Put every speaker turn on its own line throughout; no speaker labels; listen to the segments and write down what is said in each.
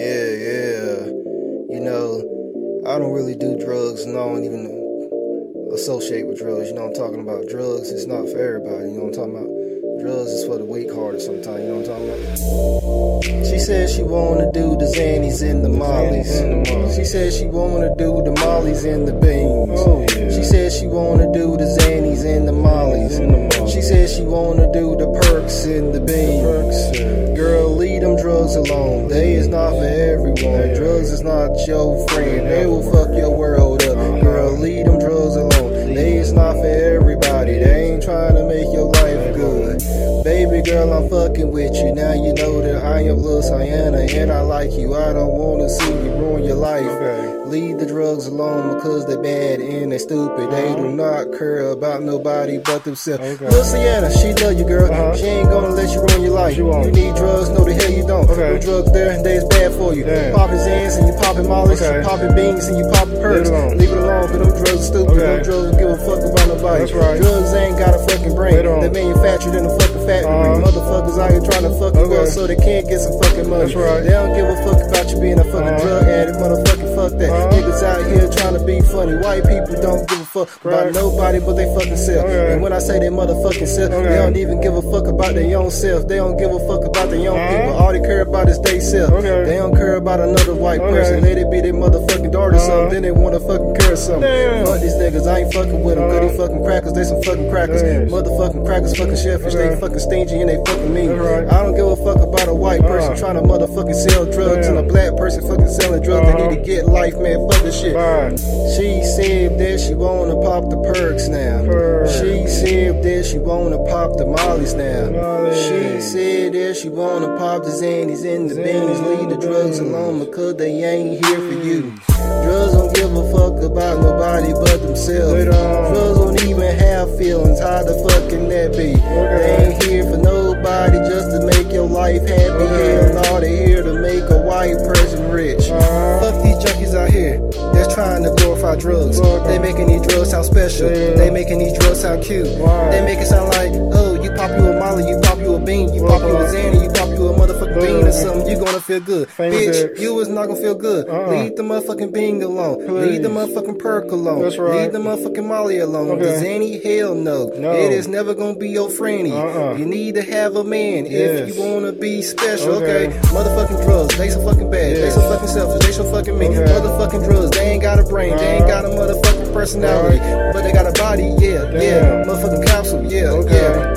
Yeah, yeah. You know, I don't really do drugs and I don't even associate with drugs. You know I'm talking about? Drugs It's not for everybody. You know I'm talking about? Drugs is for the weak hearted sometimes. You know what I'm talking about? She said she wanna do the Xannies and the Mollies. She said she wanna do the Mollies and the Beans.
Oh.
She said she wanna do the Xannies and the Mollies. She said she wanna do the perks and the beans. Girl, leave them drugs alone. They is not for everyone. Drugs is not your friend. They will fuck your world up. Uh-huh. Girl, leave them drugs alone. They is not for everybody. Girl, I'm fucking with you. Now you know that I am Lil Sienna and I like you. I don't wanna see you ruin your life.
Okay.
Leave the drugs alone because they're bad and they stupid. They do not care about nobody but themselves.
Okay.
Lil Sienna, she love you, girl.
Uh-huh.
She ain't gonna let you ruin your life. You need drugs, no the hell you don't.
Okay.
No drugs there, they is bad for you.
Damn.
Popping Zans and you popping Mollies,
Okay.
you popping beans and you popping perks.
Leave it alone.
Leave it alone, cause them drugs are stupid.
Okay.
Them drugs don't give a fuck about nobody.
That's right.
Drugs ain't got a fucking brain.
They.
They're manufactured in a fucking factory.
Uh-huh.
Motherfuckers out here trying to fuck you
Okay.
up so they can't get some fucking money.
Right.
They don't give a fuck about you being a fucking
Uh-huh.
drug addict, motherfucking fuck that.
Uh-huh.
Niggas out here trying to be funny. White people don't give fuck about nobody but they fucking self. And when I say they motherfucking self, they don't even give a fuck about their own self. They don't give a fuck about their own
Uh-huh.
people. All they care about is they self. They don't care about another white person. Let it be their motherfucking daughter or
Uh-huh.
something. Then they wanna fucking care something. Fuck these niggas, I ain't fucking with them.
Uh-huh.
Cause they fucking crackers, they some fucking crackers. Motherfucking crackers, fucking shellfish. They fucking stingy and they fucking mean. I don't give a fuck about a white person
Uh-huh.
trying to motherfucking sell drugs and a black person fucking selling drugs.
Uh-huh.
They need to get life, man. Fuck this shit.
Fine.
She said that she wanna pop the perks now.
Perks.
She said that she wanna pop the mollies now.
Molly.
She said that she wanna pop the Xannies and the beans. Leave the drugs alone because they ain't here for you. Drugs don't give a fuck about nobody but themselves. Drugs don't even have feelings. How the fuck can that be?
Uh-huh.
Fuck these junkies out here that's trying to glorify drugs. They making these drugs sound special. They making these drugs sound cute. They make it sound like, oh, you pop you a molly, you pop you a bean, you pop you a. Xanny, you pop you a motherfucking bean or something, you gonna feel good. Bitch, you is not gonna feel good.
Uh-uh.
Leave the motherfucking bean alone. Leave the motherfucking perk alone. Leave the motherfucking molly alone. The Xanny, hell no. It is never gonna be your friendy.
Uh-uh.
You need to have a man if you wanna be special.
Okay.
Motherfucking drugs, they so fucking bad. They so fucking selfish. They so fucking mean. Motherfucking drugs, they ain't got a brain. They ain't got a motherfucking personality. But they got a body, yeah, yeah. Motherfucking capsule, yeah,
Okay.
yeah.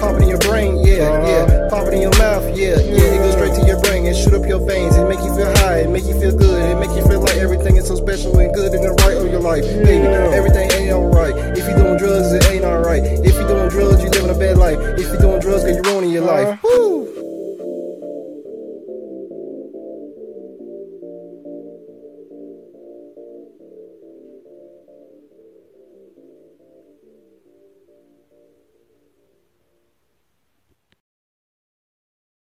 life, baby. Everything ain't alright. If
you
doing drugs, it ain't alright. If you doing drugs, you living a bad life. If you doing drugs, cause you ruining your life.
Uh-huh.
Woo!